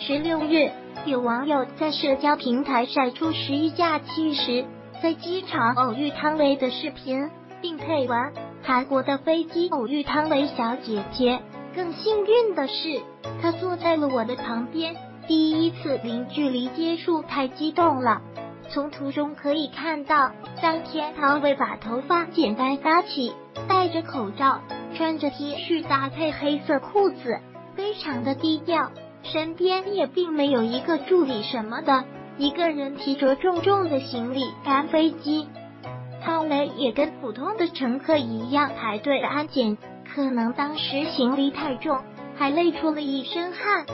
十六日，有网友在社交平台晒出十一假期时在机场偶遇汤唯的视频，并配文：“韩国的飞机偶遇汤唯小姐姐，更幸运的是，她坐在了我的旁边，第一次零距离接触太激动了。”从图中可以看到，当天汤唯把头发简单扎起，戴着口罩，穿着 T 恤搭配黑色裤子，非常的低调，身边也并没有一个助理什么的，一个人提着重重的行李赶飞机。汤雷也跟普通的乘客一样排队安检，可能当时行李太重，还累出了一身汗。